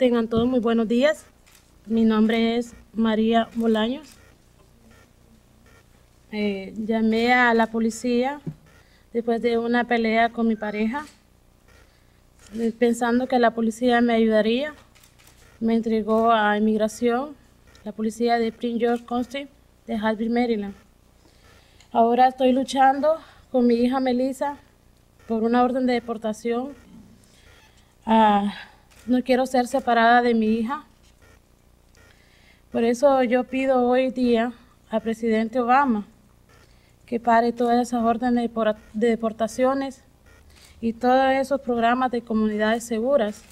Tengan todos muy buenos días. Mi nombre es María Bolaños. Eh, llamé a la policía después de una pelea con mi pareja, eh, pensando que la policía me ayudaría. Me entregó a inmigración, la policía de Prince George County de Harvey, Maryland. Ahora estoy luchando con mi hija Melissa por una orden de deportación. Ah, no quiero ser separada de mi hija. Por eso yo pido hoy día al presidente Obama que pare todas esas órdenes de deportaciones y todos esos programas de comunidades seguras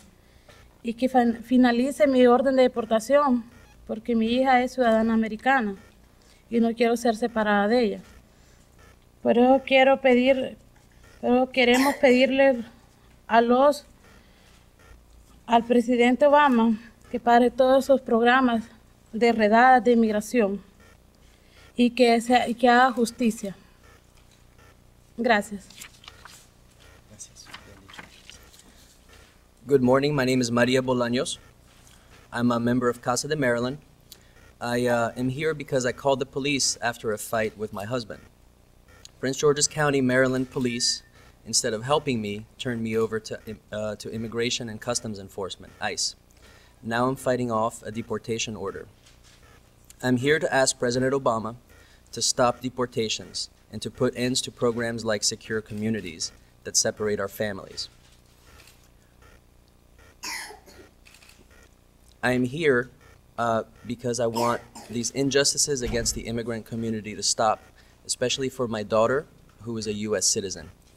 y que finalice mi orden de deportación porque mi hija es ciudadana americana y no quiero ser separada de ella. Por eso quiero pedir, pero queremos pedirle a los, al presidente Obama que pare todos esos programas de redadas de inmigración y que, sea, y que haga justicia. Gracias. Good morning. My name is Maria Bolaños. I'm a member of Casa de Maryland. I uh, am here because I called the police after a fight with my husband. Prince George's County, Maryland police, instead of helping me, turned me over to, uh, to Immigration and Customs Enforcement, ICE. Now I'm fighting off a deportation order. I'm here to ask President Obama to stop deportations and to put ends to programs like secure communities that separate our families. I am here uh, because I want these injustices against the immigrant community to stop especially for my daughter, who is a U.S. citizen.